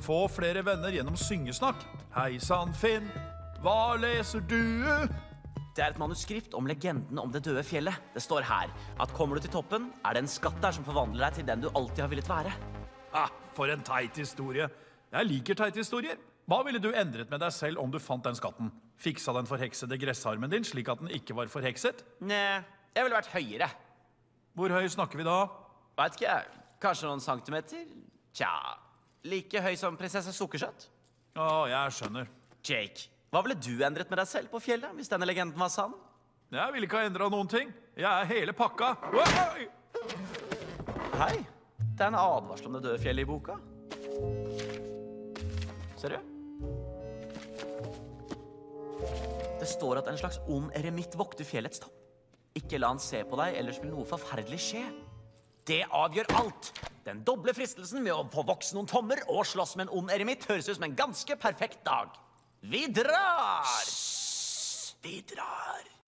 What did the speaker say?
Få flere venner gjennom syngesnakk. Hei sann, Finn. Hva leser du? Det er et manuskript om legenden om det døde fjellet. Det står her at kommer du til toppen, er det en skatt der som forvandler deg til den du alltid har villet være. Ah, for en teit historie. Jeg liker teite historier. Hva ville du endret med deg selv om du fant den skatten? Fiksa den forheksede gressarmen din slik at den ikke var forhekset? Nei, jeg ville vært høyere. Hvor høy snakker vi da? Vet ikke. Kanskje noen centimeter? Tja, like høy som prinsesse Sukkersøt? Å, jeg skjønner. Jake, hva ville du endret med deg selv på fjellet hvis denne legenden var sann? Jeg ville ikke ha endra noen ting. Jeg er hele pakka. Oi! Hei, det er en advarsel om det døde fjellet i boka. Ser du? Det står at en slags ond eremitt vokter fjellets topp. Ikke la han se på deg, ellers vil noe forferdelig skje. Det avgjør alt! Den doble fristelsen med å få vokse noen tommer og slåss med en ond eremitt høres ut som en ganske perfekt dag. Vi drar! Vi drar.